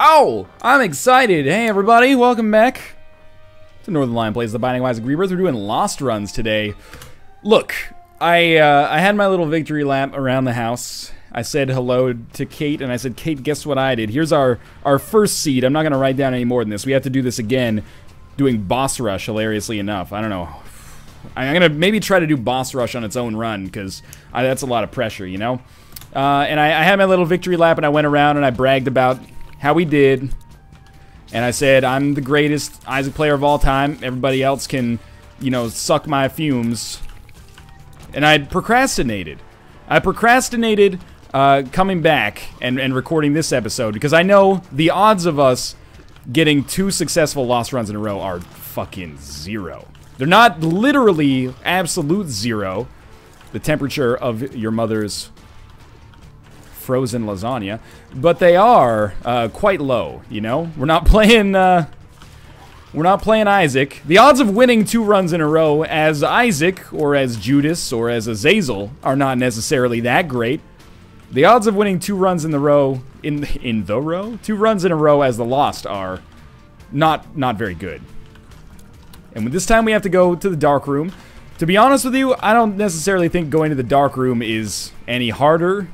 Oh, I'm excited. Hey, everybody, welcome back to Northernlion Plays the Binding of Isaac Rebirth. We're doing Lost runs today. Look, I uh, I had my little victory lap around the house. I said hello to Kate, and I said, Kate, guess what I did? Here's our, our first seed. I'm not going to write down any more than this. We have to do this again, doing Boss Rush, hilariously enough. I don't know. I'm going to maybe try to do Boss Rush on its own run, because that's a lot of pressure, you know? Uh, and I, I had my little victory lap, and I went around and I bragged about how we did. And I said, I'm the greatest Isaac player of all time. Everybody else can, you know, suck my fumes. And I procrastinated. I procrastinated uh, coming back and, and recording this episode because I know the odds of us getting two successful lost runs in a row are fucking zero. They're not literally absolute zero. The temperature of your mother's frozen lasagna, but they are uh, quite low. You know, we're not playing. Uh, we're not playing Isaac. The odds of winning two runs in a row as Isaac or as Judas or as Azazel are not necessarily that great. The odds of winning two runs in the row in in the row, two runs in a row as the Lost are not not very good. And this time we have to go to the dark room. To be honest with you, I don't necessarily think going to the dark room is any harder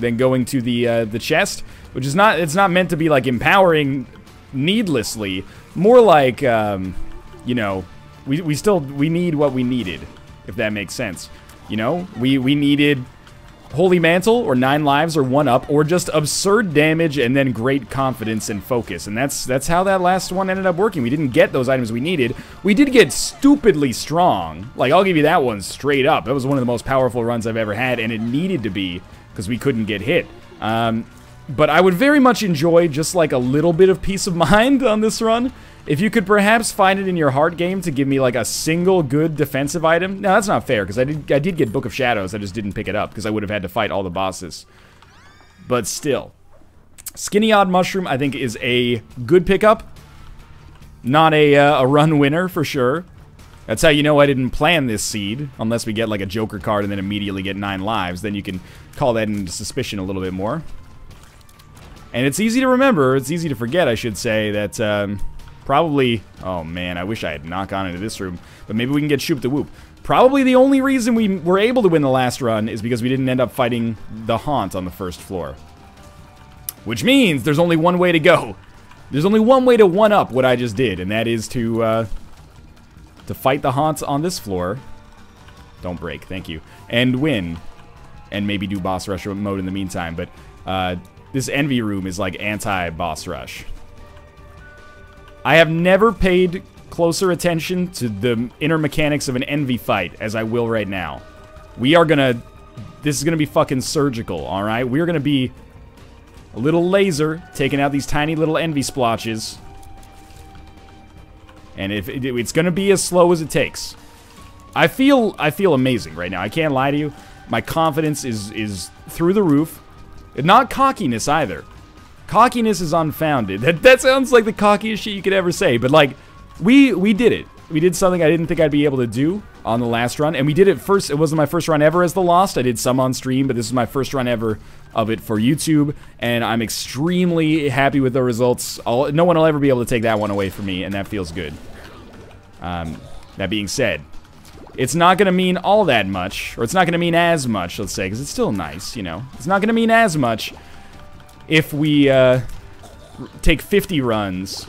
than going to the uh, the chest, which is not it's not meant to be like empowering needlessly. More like um, you know, we we still we need what we needed, if that makes sense. You know, we we needed Holy Mantle, or 9 lives, or 1 up, or just absurd damage and then great confidence and focus. And that's that's how that last one ended up working. We didn't get those items we needed. We did get stupidly strong. Like, I'll give you that one straight up. That was one of the most powerful runs I've ever had, and it needed to be because we couldn't get hit. Um, but I would very much enjoy just like a little bit of peace of mind on this run. If you could perhaps find it in your heart game to give me like a single good defensive item. Now that's not fair because I did I did get Book of Shadows. I just didn't pick it up because I would have had to fight all the bosses. But still, Skinny Odd Mushroom I think is a good pickup. Not a uh, a run winner for sure. That's how you know I didn't plan this seed, unless we get like a Joker card and then immediately get 9 lives. Then you can call that into suspicion a little bit more. And it's easy to remember, it's easy to forget, I should say, that um, probably... Oh man, I wish I had not gone into this room. But maybe we can get Shoop the Whoop. Probably the only reason we were able to win the last run is because we didn't end up fighting the Haunt on the first floor. Which means there's only one way to go. There's only one way to one-up what I just did, and that is to uh, to fight the haunts on this floor. Don't break, thank you. And win. And maybe do boss rush mode in the meantime. But uh, this envy room is like anti-boss rush. I have never paid closer attention to the inner mechanics of an envy fight as I will right now. We are gonna... This is gonna be fucking surgical, alright? We're gonna be a little laser, taking out these tiny little envy splotches and if it, it's going to be as slow as it takes. I feel I feel amazing right now. I can't lie to you. My confidence is is through the roof. Not cockiness either. Cockiness is unfounded. That that sounds like the cockiest shit you could ever say, but like we we did it. We did something I didn't think I'd be able to do on the last run, and we did it first. It wasn't my first run ever as the Lost. I did some on stream, but this is my first run ever of it for YouTube, and I'm extremely happy with the results. I'll, no one will ever be able to take that one away from me, and that feels good. Um, that being said, it's not going to mean all that much, or it's not going to mean as much, let's say, because it's still nice, you know. It's not going to mean as much if we uh, take 50 runs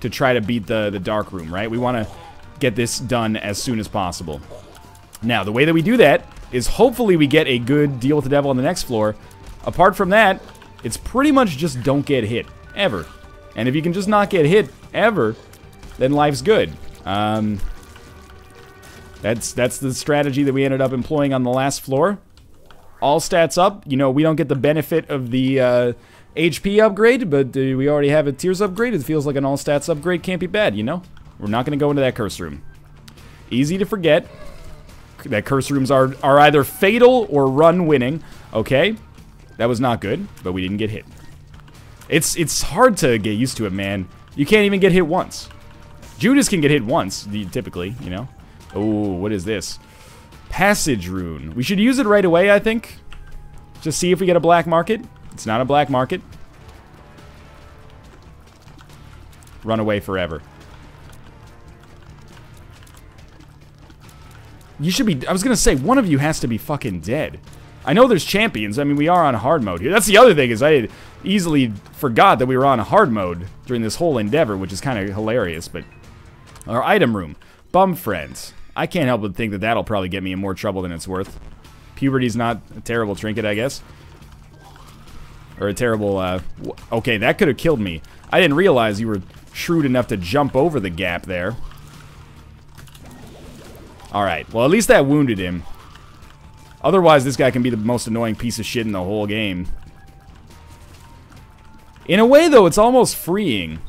to try to beat the, the Dark Room, right? We want to get this done as soon as possible. Now, the way that we do that is hopefully we get a good deal with the devil on the next floor. Apart from that, it's pretty much just don't get hit, ever. And if you can just not get hit, ever, then life's good. Um, that's, that's the strategy that we ended up employing on the last floor. All stats up. You know, we don't get the benefit of the uh, HP upgrade, but uh, we already have a Tears upgrade. It feels like an all stats upgrade can't be bad, you know? We're not going to go into that curse room. Easy to forget that curse rooms are, are either fatal or run winning. Okay, that was not good, but we didn't get hit. It's it's hard to get used to it, man. You can't even get hit once. Judas can get hit once, typically, you know. Oh, what is this? Passage rune. We should use it right away, I think. Just see if we get a black market. It's not a black market. Run away forever. You should be... I was to say, one of you has to be fucking dead. I know there's champions. I mean, we are on hard mode here. That's the other thing is I easily forgot that we were on hard mode during this whole endeavor, which is kind of hilarious. But our item room. Bum friends. I can't help but think that that'll probably get me in more trouble than it's worth. Puberty's not a terrible trinket, I guess. Or a terrible, uh... Okay, that could have killed me. I didn't realize you were shrewd enough to jump over the gap there. Alright, well at least that wounded him. Otherwise, this guy can be the most annoying piece of shit in the whole game. In a way, though, it's almost freeing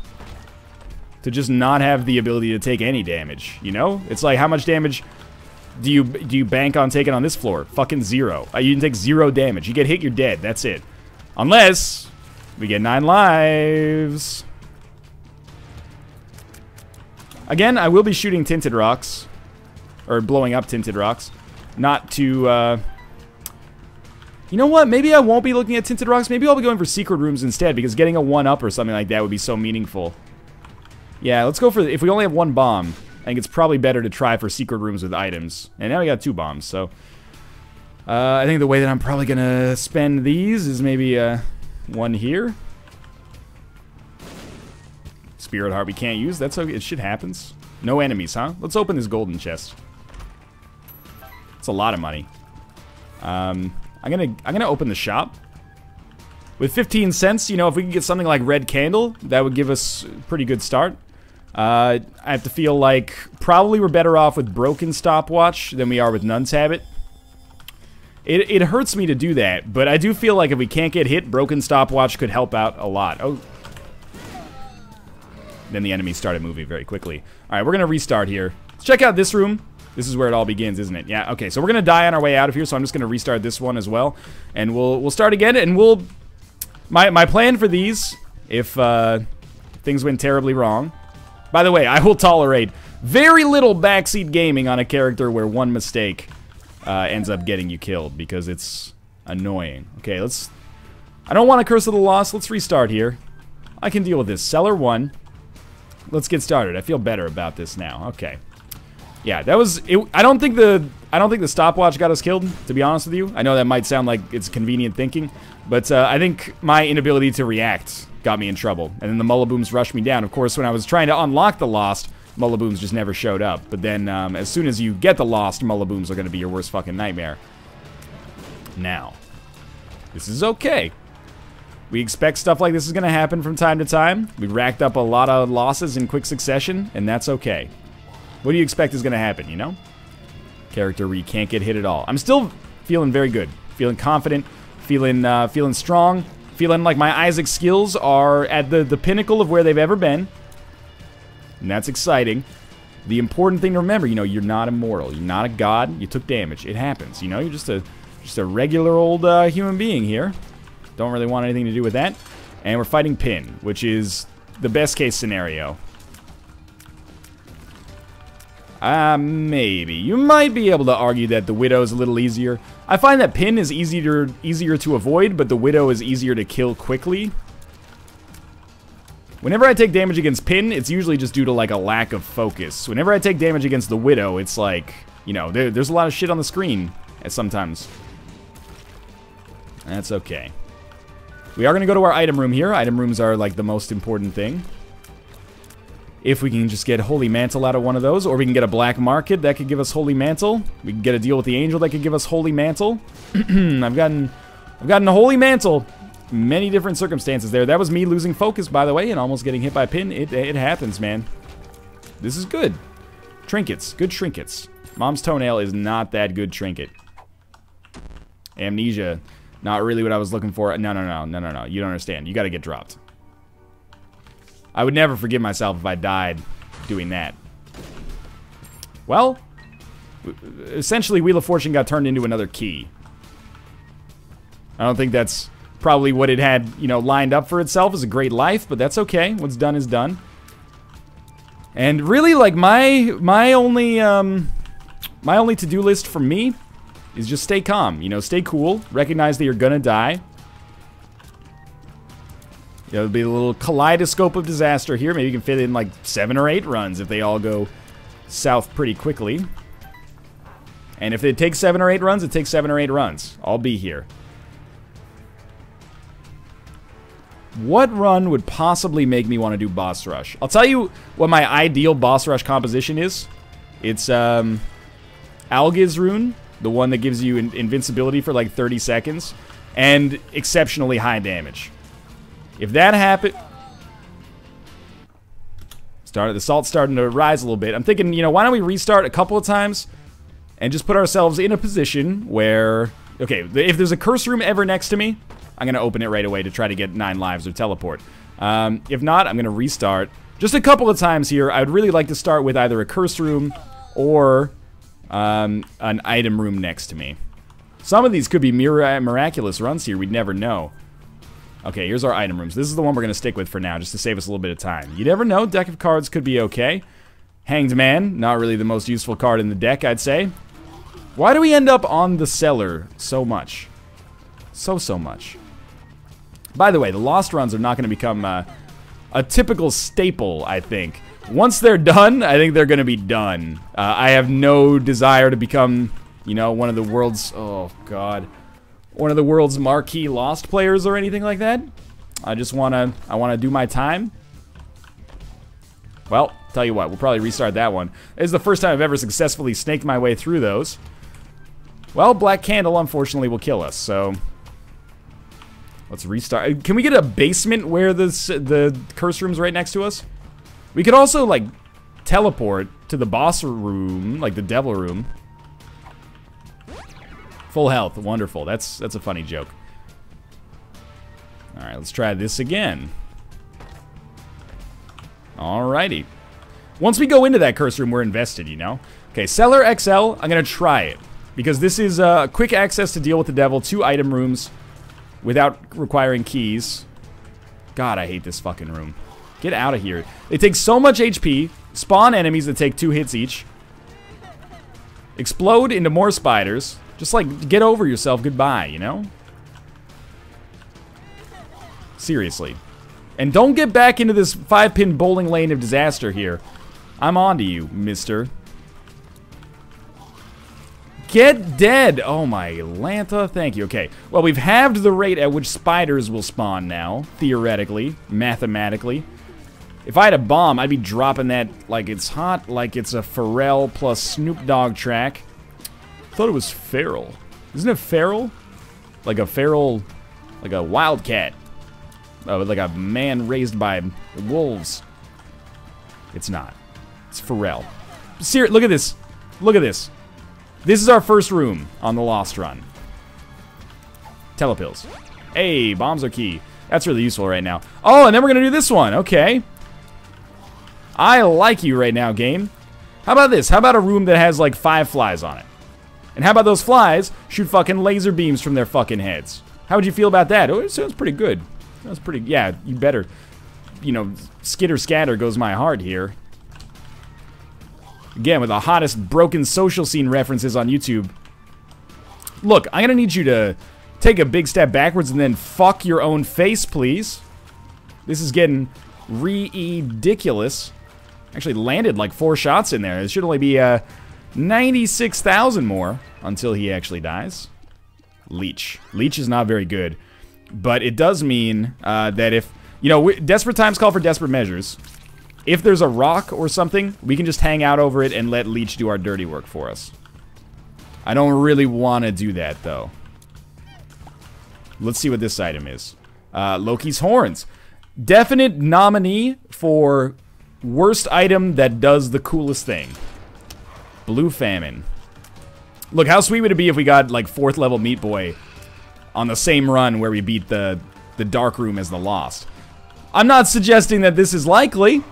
to just not have the ability to take any damage, you know? It's like, how much damage do you do you bank on taking on this floor? Fucking zero. Uh, you can take zero damage. You get hit, you're dead. That's it. Unless we get nine lives. Again, I will be shooting tinted rocks. Or blowing up tinted rocks. Not to, uh... You know what? Maybe I won't be looking at tinted rocks. Maybe I'll be going for secret rooms instead, because getting a 1-up or something like that would be so meaningful. Yeah, let's go for... If we only have one bomb, I think it's probably better to try for secret rooms with items. And now we got two bombs, so... Uh, I think the way that I'm probably going to spend these is maybe uh, one here. Spirit Heart we can't use. That's okay. It shit happens. No enemies, huh? Let's open this golden chest. It's a lot of money. Um, I'm gonna I'm gonna open the shop. With 15 cents, you know, if we can get something like Red Candle, that would give us a pretty good start. Uh, I have to feel like probably we're better off with Broken Stopwatch than we are with Nun's Habit. It, it hurts me to do that, but I do feel like if we can't get hit, Broken Stopwatch could help out a lot. Oh. Then the enemy started moving very quickly. All right, we're going to restart here. Let's check out this room. This is where it all begins, isn't it? Yeah, okay, so we're gonna die on our way out of here, so I'm just gonna restart this one as well. And we'll we'll start again, and we'll... My, my plan for these, if uh, things went terribly wrong... By the way, I will tolerate very little backseat gaming on a character where one mistake uh, ends up getting you killed, because it's annoying. Okay, let's... I don't want to Curse of the Lost. Let's restart here. I can deal with this. Cellar 1. Let's get started. I feel better about this now. Okay. Yeah, that was. It, I don't think the I don't think the stopwatch got us killed. To be honest with you, I know that might sound like it's convenient thinking, but uh, I think my inability to react got me in trouble. And then the Mullibooms rushed me down. Of course, when I was trying to unlock the Lost, Mullibooms just never showed up. But then, um, as soon as you get the Lost, Mullibooms are going to be your worst fucking nightmare. Now, this is okay. We expect stuff like this is going to happen from time to time. We racked up a lot of losses in quick succession, and that's okay. What do you expect is going to happen, you know? Character where you can't get hit at all. I'm still feeling very good. Feeling confident. Feeling uh, feeling strong. Feeling like my Isaac skills are at the, the pinnacle of where they've ever been. And that's exciting. The important thing to remember, you know, you're not immortal. You're not a god. You took damage. It happens. You know, you're just a just a regular old uh, human being here. Don't really want anything to do with that. And we're fighting Pin, which is the best case scenario. Uh, maybe. You might be able to argue that the Widow is a little easier. I find that Pin is easier, easier to avoid, but the Widow is easier to kill quickly. Whenever I take damage against Pin, it's usually just due to, like, a lack of focus. Whenever I take damage against the Widow, it's like, you know, there, there's a lot of shit on the screen sometimes. That's okay. We are going to go to our item room here. Item rooms are, like, the most important thing. If we can just get Holy Mantle out of one of those, or we can get a Black Market, that could give us Holy Mantle. We can get a deal with the Angel that could give us Holy Mantle. I've gotten, I've gotten a Holy Mantle. Many different circumstances there. That was me losing focus, by the way, and almost getting hit by a pin. It, it happens, man. This is good. Trinkets. Good trinkets. Mom's toenail is not that good trinket. Amnesia. Not really what I was looking for. No, no, no, no, no, no. You don't understand. You gotta get dropped. I would never forgive myself if I died doing that. Well, essentially Wheel of Fortune got turned into another key. I don't think that's probably what it had, you know, lined up for itself is a great life, but that's okay. What's done is done. And really, like, my, my only, um, my only to-do list for me is just stay calm, you know, stay cool, recognize that you're gonna die, it'll be a little kaleidoscope of disaster here. Maybe you can fit in like seven or eight runs if they all go south pretty quickly. And if it takes seven or eight runs, it takes seven or eight runs. I'll be here. What run would possibly make me want to do boss rush? I'll tell you what my ideal boss rush composition is. It's um, Algiz rune, the one that gives you in invincibility for like 30 seconds, and exceptionally high damage. If that happen, started the salt's starting to rise a little bit. I'm thinking, you know, why don't we restart a couple of times and just put ourselves in a position where, okay, if there's a curse room ever next to me, I'm gonna open it right away to try to get nine lives or teleport. Um, if not, I'm gonna restart just a couple of times here. I would really like to start with either a curse room or um, an item room next to me. Some of these could be mir miraculous runs here. We'd never know. Okay, here's our item rooms. This is the one we're going to stick with for now, just to save us a little bit of time. You never know. Deck of cards could be okay. Hanged Man, not really the most useful card in the deck, I'd say. Why do we end up on the cellar so much? So, so much. By the way, the Lost runs are not going to become uh, a typical staple, I think. Once they're done, I think they're going to be done. Uh, I have no desire to become, you know, one of the world's... Oh, God one of the world's marquee Lost players or anything like that. I just want to I want to do my time. Well, tell you what, we'll probably restart that one. This is the first time I've ever successfully snaked my way through those. Well, Black Candle, unfortunately, will kill us, so... Let's restart. Can we get a basement where the, the curse room's right next to us? We could also, like, teleport to the boss room, like the devil room. Full health. Wonderful. That's that's a funny joke. All right, let's try this again. Alrighty. Once we go into that curse room, we're invested, you know? Okay, Cellar XL, I'm to try it. Because this is uh, quick access to deal with the devil, two item rooms without requiring keys. God, I hate this fucking room. Get out of here. They take so much HP, spawn enemies that take two hits each, explode into more spiders, just like, get over yourself, goodbye, you know? Seriously. And don't get back into this five-pin bowling lane of disaster here. I'm on to you, mister. Get dead! Oh my Lanta, thank you. Okay, well we've halved the rate at which spiders will spawn now, theoretically, mathematically. If I had a bomb, I'd be dropping that like it's hot, like it's a Pharrell plus Snoop Dogg track thought it was feral. Isn't it feral? Like a feral, like a wildcat. Oh, like a man raised by wolves. It's not. It's Pharrell. Ser look at this. Look at this. This is our first room on the Lost Run. Telepills. Hey, bombs are key. That's really useful right now. Oh, and then we're going to do this one. Okay. I like you right now, game. How about this? How about a room that has like five flies on it? And how about those flies shoot fucking laser beams from their fucking heads? How would you feel about that? Oh, it sounds pretty good. That's pretty, yeah, you better, you know, skitter scatter goes my heart here. Again, with the hottest broken social scene references on YouTube. Look, I'm gonna need you to take a big step backwards and then fuck your own face, please. This is getting ridiculous. Actually landed like four shots in there. It should only be uh, 96,000 more until he actually dies. Leech. Leech is not very good, but it does mean uh, that if, you know, desperate times call for desperate measures. If there's a rock or something, we can just hang out over it and let Leech do our dirty work for us. I don't really want to do that, though. Let's see what this item is. Uh, Loki's Horns. Definite nominee for worst item that does the coolest thing. Blue Famine. Look, how sweet would it be if we got, like, 4th level Meat Boy on the same run where we beat the, the Dark Room as the Lost. I'm not suggesting that this is likely,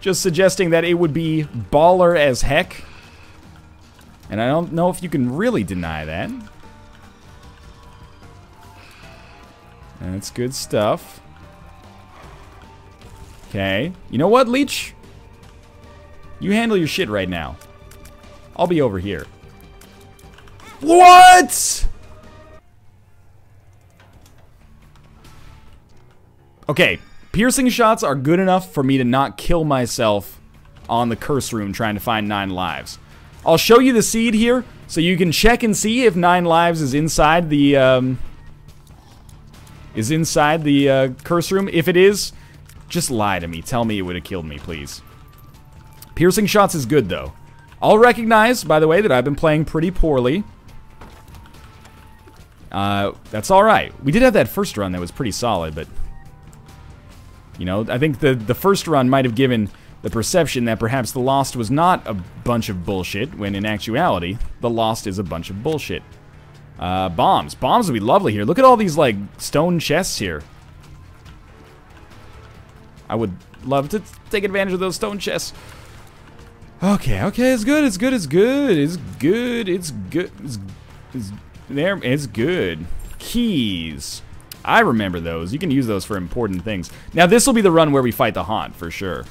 just suggesting that it would be baller as heck. And I don't know if you can really deny that. That's good stuff. Okay. You know what, Leech? You handle your shit right now. I'll be over here. What? Okay, Piercing shots are good enough for me to not kill myself on the curse room trying to find nine lives. I'll show you the seed here so you can check and see if nine lives is inside the um, is inside the uh, curse room. If it is, just lie to me. Tell me it would have killed me, please. Piercing shots is good though. I'll recognize, by the way, that I've been playing pretty poorly. Uh, that's all right. We did have that first run that was pretty solid, but you know, I think the the first run might have given the perception that perhaps the Lost was not a bunch of bullshit, when in actuality, the Lost is a bunch of bullshit. Uh, bombs. Bombs would be lovely here. Look at all these, like, stone chests here. I would love to take advantage of those stone chests. Okay, okay, it's good, it's good, it's good, it's good, it's good, it's, it's there, it's good. Keys. I remember those. You can use those for important things. Now, this will be the run where we fight the Haunt, for sure.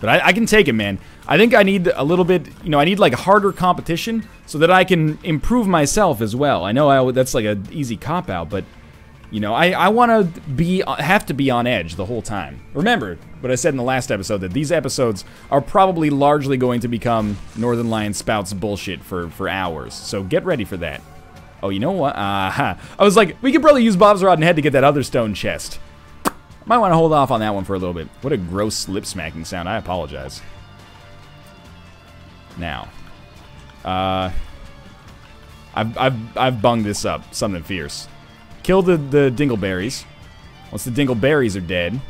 But I, I, can take it, man. I think I need a little bit, you know, I need like harder competition so that I can improve myself as well. I know I, that's like an easy cop out, but you know, I, I want to be have to be on edge the whole time. Remember what I said in the last episode that these episodes are probably largely going to become Northernlion spouts bullshit for for hours. So get ready for that. Oh, you know what? Uh -huh. I was like, we could probably use Bob's Rotten Head to get that other stone chest. Might want to hold off on that one for a little bit. What a gross lip smacking sound. I apologize. Now. Uh, I've, I've, I've bunged this up. Something fierce. Kill the, the dingleberries. Once the dingleberries are dead,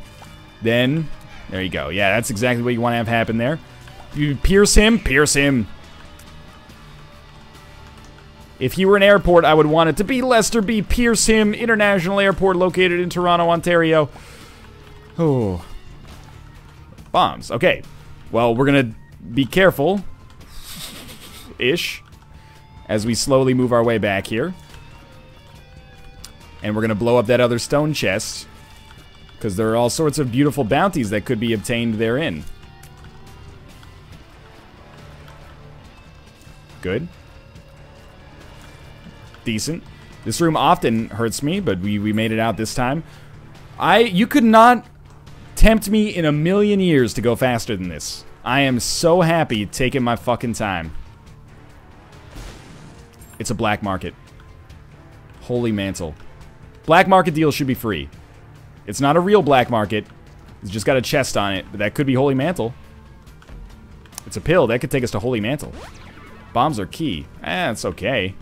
then... There you go. Yeah, that's exactly what you want to have happen there. You pierce him, pierce him. If he were an airport, I would want it to be Lester B. Pierce him International Airport located in Toronto, Ontario. Oh. Bombs. Okay. Well, we're going to be careful. Ish. As we slowly move our way back here. And we're going to blow up that other stone chest. Because there are all sorts of beautiful bounties that could be obtained therein. Good. Decent. This room often hurts me, but we, we made it out this time. I You could not tempt me in a million years to go faster than this. I am so happy taking my fucking time. It's a black market. Holy mantle. Black market deals should be free. It's not a real black market. It's just got a chest on it, but that could be Holy Mantle. It's a pill. That could take us to Holy Mantle. Bombs are key. Eh, it's okay.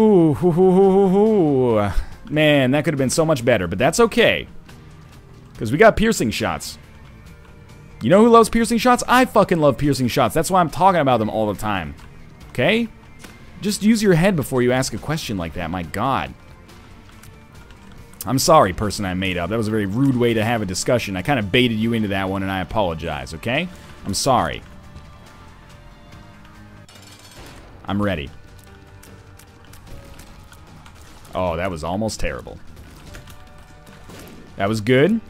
Ooh, hoo, hoo, hoo, Man, that could have been so much better, but that's okay. Because we got piercing shots. You know who loves piercing shots? I fucking love piercing shots. That's why I'm talking about them all the time. Okay? Just use your head before you ask a question like that. My god. I'm sorry, person I made up. That was a very rude way to have a discussion. I kind of baited you into that one, and I apologize, okay? I'm sorry. I'm ready. Oh, that was almost terrible. That was good.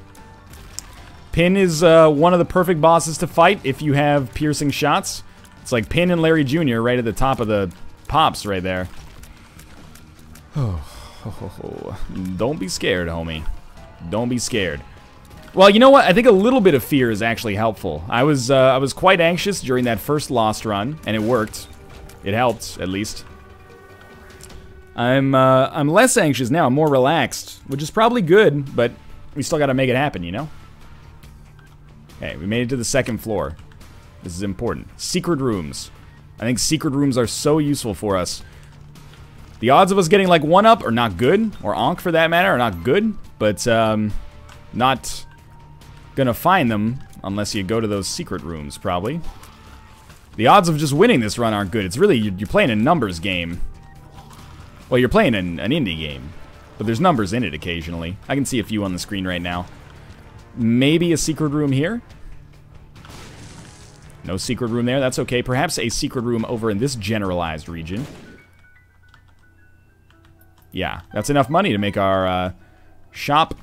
Pin is uh, one of the perfect bosses to fight if you have piercing shots. It's like Pin and Larry Jr. right at the top of the pops right there. Oh, Don't be scared, homie. Don't be scared. Well, you know what? I think a little bit of fear is actually helpful. I was uh, I was quite anxious during that first Lost run, and it worked. It helped, at least. I'm uh, I'm less anxious now. I'm more relaxed, which is probably good, but we still got to make it happen, you know. Okay, we made it to the second floor. This is important. Secret rooms. I think secret rooms are so useful for us. The odds of us getting like one up are not good, or Ankh for that matter, are not good, but um, not gonna find them unless you go to those secret rooms, probably. The odds of just winning this run aren't good. It's really, you're playing a numbers game. Well, you're playing an, an indie game, but there's numbers in it occasionally. I can see a few on the screen right now. Maybe a secret room here? No secret room there, that's okay. Perhaps a secret room over in this generalized region. Yeah, that's enough money to make our uh, shop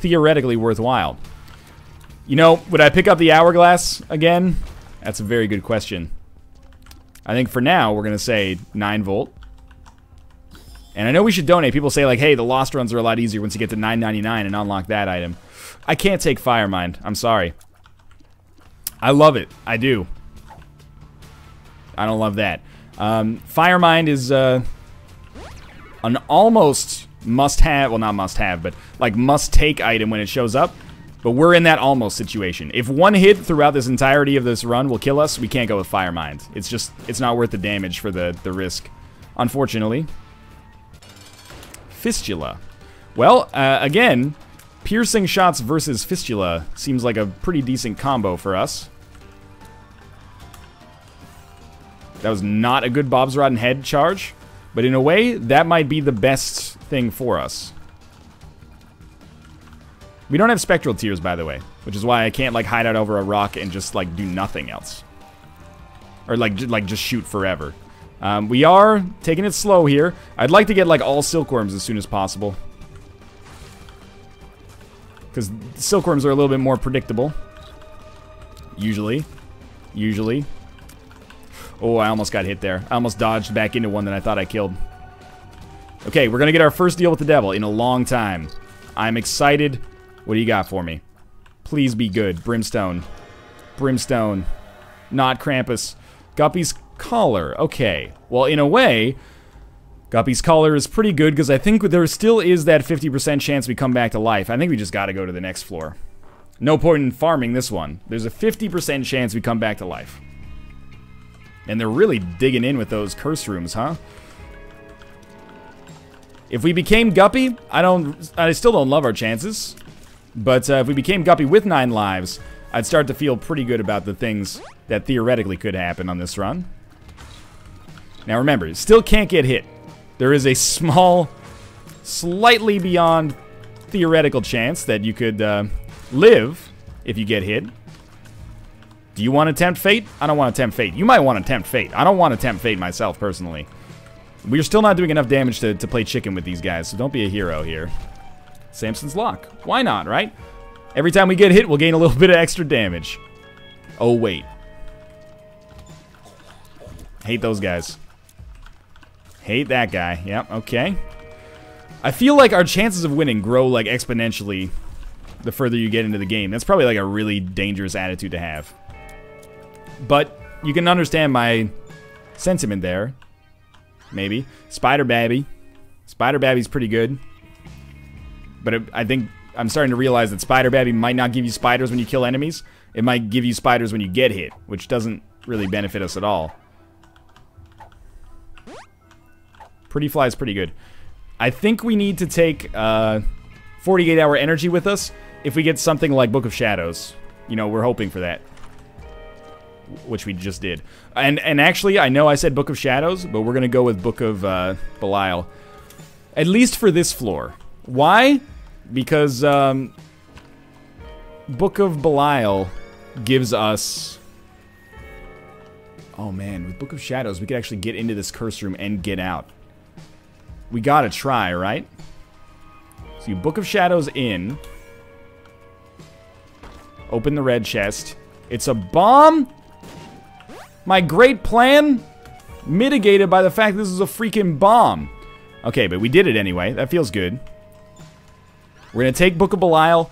theoretically worthwhile. You know, would I pick up the hourglass again? That's a very good question. I think for now, we're going to say 9 volt. And I know we should donate. People say like, hey, the lost runs are a lot easier once you get to 9.99 and unlock that item. I can't take Firemind. I'm sorry. I love it. I do. I don't love that. Um, Firemind is uh, an almost must-have, well, not must-have, but like must-take item when it shows up. But we're in that almost situation. If one hit throughout this entirety of this run will kill us, we can't go with Firemind. It's just, it's not worth the damage for the, the risk, unfortunately. Fistula. Well, uh, again, piercing shots versus Fistula seems like a pretty decent combo for us. That was not a good Bob's Rotten Head charge, but in a way, that might be the best thing for us. We don't have Spectral Tears, by the way, which is why I can't, like, hide out over a rock and just, like, do nothing else. Or, like, like just shoot forever. Um, we are taking it slow here. I'd like to get, like, all Silkworms as soon as possible. Because Silkworms are a little bit more predictable. Usually. Usually. Oh, I almost got hit there. I almost dodged back into one that I thought I killed. Okay, we're going to get our first deal with the devil in a long time. I'm excited. What do you got for me? Please be good. Brimstone. Brimstone. Not Krampus. Guppy's Collar. Okay. Well, in a way, Guppy's Collar is pretty good because I think there still is that 50% chance we come back to life. I think we just got to go to the next floor. No point in farming this one. There's a 50% chance we come back to life. And they're really digging in with those curse rooms, huh? If we became Guppy, I don't, I still don't love our chances. But uh, if we became Guppy with nine lives, I'd start to feel pretty good about the things that theoretically could happen on this run. Now remember, still can't get hit. There is a small, slightly beyond theoretical chance that you could uh, live if you get hit. Do you want to tempt fate? I don't want to tempt fate. You might want to tempt fate. I don't want to tempt fate myself, personally. We're still not doing enough damage to, to play chicken with these guys, so don't be a hero here. Samson's Lock. Why not, right? Every time we get hit, we'll gain a little bit of extra damage. Oh, wait. Hate those guys. Hate that guy. Yep, okay. I feel like our chances of winning grow, like, exponentially the further you get into the game. That's probably, like, a really dangerous attitude to have. But you can understand my sentiment there. Maybe. Spider Babby. Spider Babby's pretty good. But it, I think I'm starting to realize that Spider Babby might not give you spiders when you kill enemies. It might give you spiders when you get hit, which doesn't really benefit us at all. Pretty Fly is pretty good. I think we need to take uh, 48 hour energy with us if we get something like Book of Shadows. You know, we're hoping for that. Which we just did. And and actually, I know I said Book of Shadows, but we're going to go with Book of uh, Belial. At least for this floor. Why? Because um, Book of Belial gives us... Oh man, with Book of Shadows, we could actually get into this curse room and get out. We gotta try, right? So Book of Shadows in. Open the red chest. It's a bomb? My great plan? Mitigated by the fact this is a freaking bomb. Okay, but we did it anyway. That feels good. We're to take Book of Belial.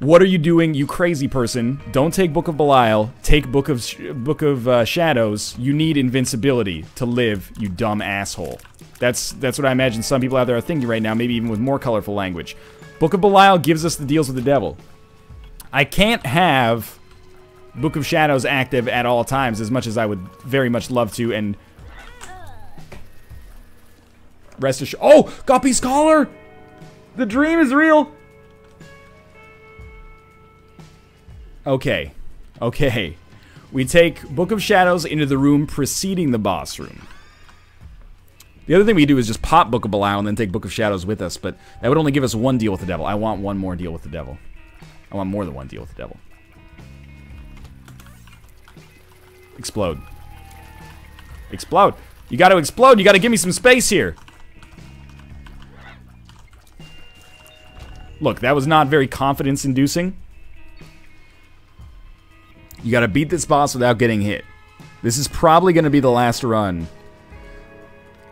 What are you doing, you crazy person? Don't take Book of Belial. Take Book of Book of uh, Shadows. You need invincibility to live, you dumb asshole. That's that's what I imagine some people out there are thinking right now, maybe even with more colorful language. Book of Belial gives us the deals with the devil. I can't have Book of Shadows active at all times as much as I would very much love to, and... Rest assured... Oh! Guppy's Collar! The dream is real! Okay. Okay. We take Book of Shadows into the room preceding the boss room. The other thing we do is just pop Book of Belial and then take Book of Shadows with us, but that would only give us one deal with the devil. I want one more deal with the devil. I want more than one deal with the devil. Explode. Explode. You gotta explode. You gotta give me some space here. Look, that was not very confidence-inducing. You gotta beat this boss without getting hit. This is probably gonna be the last run.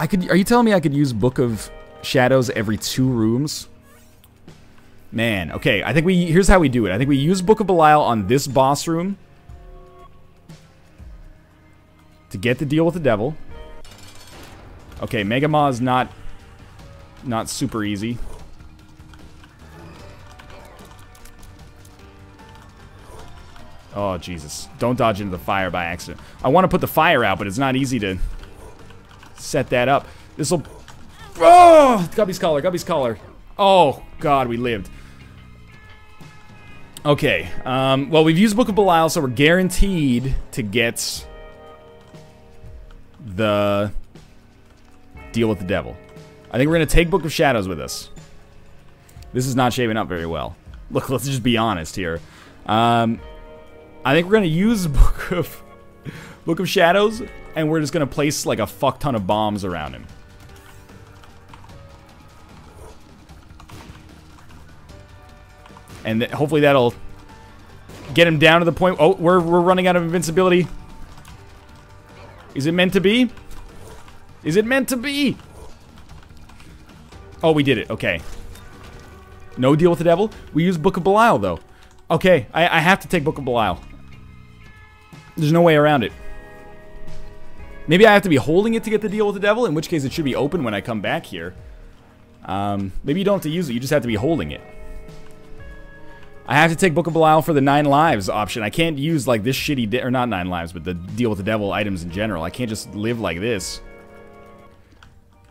I could. Are you telling me I could use Book of Shadows every two rooms? Man, okay. I think we. Here's how we do it. I think we use Book of Belial on this boss room to get the deal with the devil. Okay, Mega Maw is not not super easy. Oh, Jesus. Don't dodge into the fire by accident. I want to put the fire out, but it's not easy to set that up. This'll... Oh! Guppy's collar, Guppy's collar. Oh, God, we lived. Okay, um, well, we've used Book of Belial, so we're guaranteed to get the deal with the devil. I think we're going to take Book of Shadows with us. This is not shaping up very well. Look, let's just be honest here. Um, I think we're going to use Book of, Book of Shadows, and we're just to place like a fuck ton of bombs around him. And th hopefully that'll get him down to the point... Oh, we're, we're running out of invincibility. Is it meant to be? Is it meant to be? Oh, we did it. Okay. No deal with the devil. We use Book of Belial, though. Okay, I, I have to take Book of Belial. There's no way around it. Maybe I have to be holding it to get the deal with the devil, in which case it should be open when I come back here. Um, maybe you don't have to use it, you just have to be holding it. I have to take Book of Belial for the nine lives option. I can't use like this shitty, or not nine lives, but the deal with the devil items in general. I can't just live like this.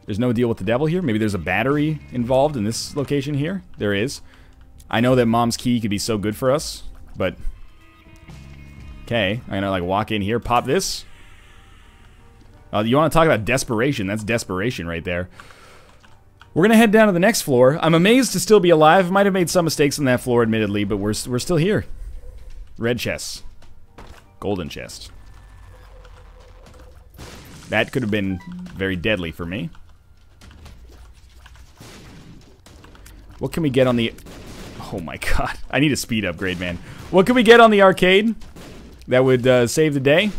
There's no deal with the devil here. Maybe there's a battery involved in this location here. There is. I know that Mom's Key could be so good for us, but... Okay, I'm gonna like walk in here, pop this. Uh, you want to talk about desperation? That's desperation right there. We're gonna head down to the next floor. I'm amazed to still be alive. Might have made some mistakes on that floor, admittedly, but we're we're still here. Red chest, golden chest. That could have been very deadly for me. What can we get on the... Oh my god. I need a speed upgrade, man. What can we get on the arcade that would uh, save the day?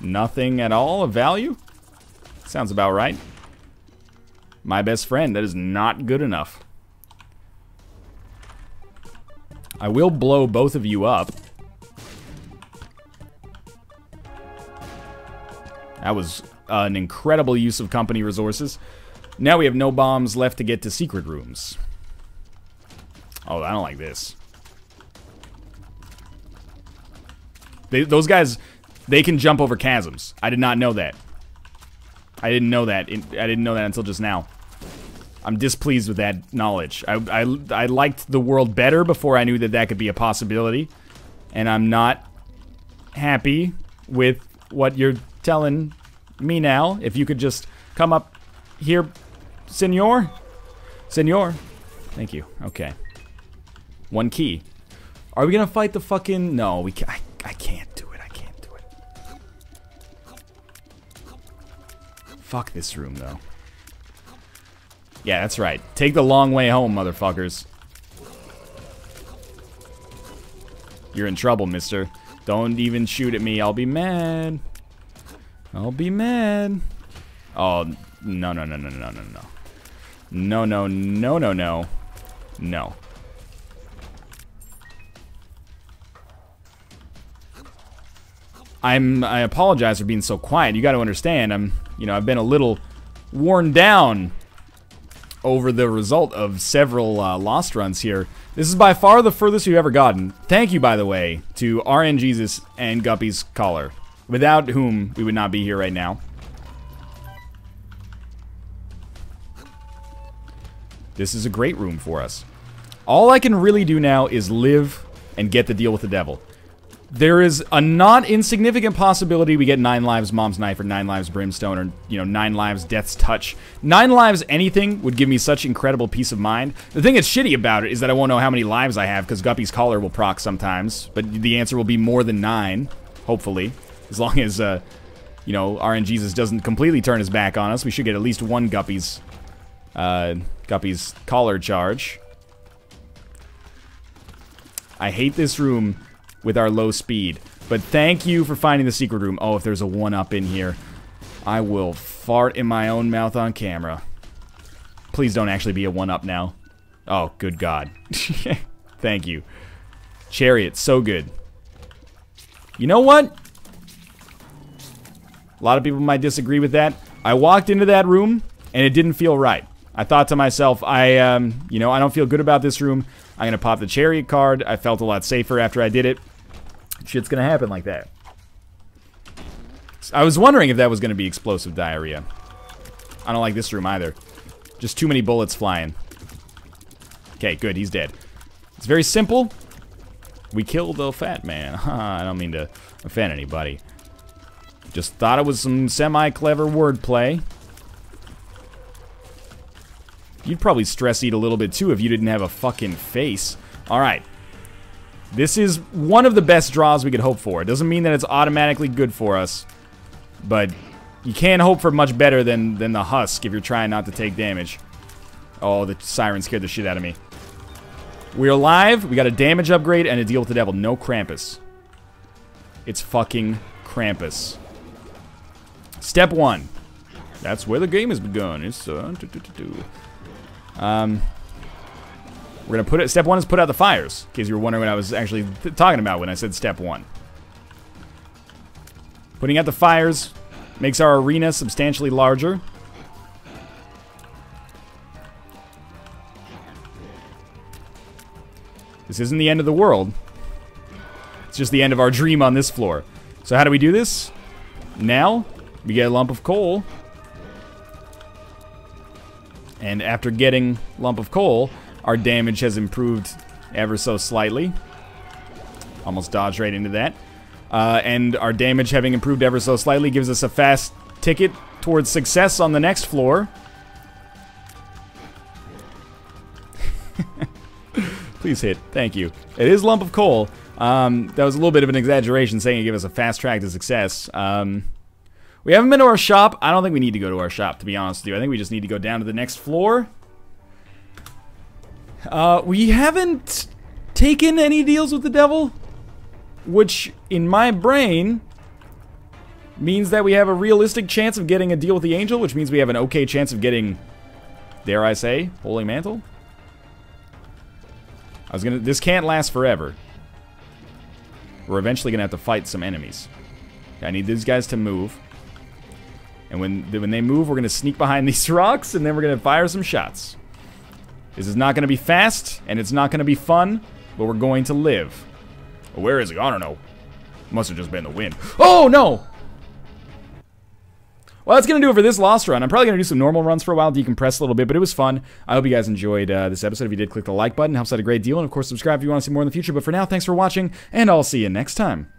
Nothing at all of value? Sounds about right. My best friend. That is not good enough. I will blow both of you up. That was an incredible use of company resources. Now we have no bombs left to get to secret rooms. Oh, I don't like this. They, those guys, they can jump over chasms. I did not know that. I didn't know that. I didn't know that until just now. I'm displeased with that knowledge. I, I, I liked the world better before I knew that that could be a possibility. And I'm not happy with what you're telling me now. If you could just come up here, senor? Senor? Thank you. Okay. One key. Are we gonna fight the fucking... No, we can't. I, I can't Fuck this room, though. Yeah, that's right. Take the long way home, motherfuckers. You're in trouble, mister. Don't even shoot at me. I'll be mad. I'll be mad. Oh, no, no, no, no, no, no, no. No, no, no, no, no. No. I'm, I apologize for being so quiet. You got to understand, I'm, you know, I've been a little worn down over the result of several uh, lost runs here. This is by far the furthest we've ever gotten. Thank you, by the way, to RNGesus and Guppy's Collar, without whom we would not be here right now. This is a great room for us. All I can really do now is live and get the deal with the devil. There is a not insignificant possibility we get nine lives Mom's Knife or nine lives Brimstone or, you know, nine lives Death's Touch. Nine lives anything would give me such incredible peace of mind. The thing that's shitty about it is that I won't know how many lives I have because Guppy's Collar will proc sometimes, but the answer will be more than nine, hopefully. As long as, uh, you know, RNGesus doesn't completely turn his back on us, we should get at least one Guppy's, uh, Guppy's Collar charge. I hate this room with our low speed. But thank you for finding the secret room. Oh, if there's a 1-up in here. I will fart in my own mouth on camera. Please don't actually be a one-up now. Oh, good God. Thank you. Chariot, so good. You know what? A lot of people might disagree with that. I walked into that room, and it didn't feel right. I thought to myself, I, um, you know, I don't feel good about this room. I'm going to pop the Chariot card. I felt a lot safer after I did it. Shit's to happen like that. I was wondering if that was to be explosive diarrhea. I don't like this room either. Just too many bullets flying. Okay, good. He's dead. It's very simple. We killed the fat man. I don't mean to offend anybody. Just thought it was some semi-clever wordplay. You'd probably stress eat a little bit too if you didn't have a fucking face. Alright. This is one of the best draws we could hope for. It doesn't mean that it's automatically good for us. But you can't hope for much better than, than the Husk if you're trying not to take damage. Oh, the Siren scared the shit out of me. We're alive. We got a damage upgrade and a deal with the devil. No Krampus. It's fucking Krampus. Step one. That's where the game has begun. It's uh, um, we're gonna put it. Step one is put out the fires. In case you were wondering what I was actually talking about when I said step one. Putting out the fires makes our arena substantially larger. This isn't the end of the world. It's just the end of our dream on this floor. So how do we do this? Now, we get a lump of coal. And after getting lump of coal, our damage has improved ever so slightly. Almost dodged right into that. Uh, and our damage having improved ever so slightly gives us a fast ticket towards success on the next floor. Please hit. Thank you. It is lump of coal. Um, that was a little bit of an exaggeration saying it gave us a fast track to success. Um, we haven't been to our shop. I don't think we need to go to our shop, to be honest with you. I think we just need to go down to the next floor. Uh, we haven't taken any deals with the devil, which, in my brain, means that we have a realistic chance of getting a deal with the angel, which means we have an okay chance of getting, dare I say, Holy Mantle. I was gonna. This can't last forever. We're eventually gonna have to fight some enemies. I need these guys to move. And when when they move, we're gonna sneak behind these rocks, and then we're gonna fire some shots. This is not gonna be fast, and it's not gonna be fun, but we're going to live. where is he? I don't know. Must have just been the wind. Oh no! Well, that's going to do it for this Lost run. I'm probably going to do some normal runs for a while, decompress a little bit, but it was fun. I hope you guys enjoyed uh, this episode. If you did, click the like button. It helps out a great deal. And, of course, subscribe if you want to see more in the future. But for now, thanks for watching, and I'll see you next time.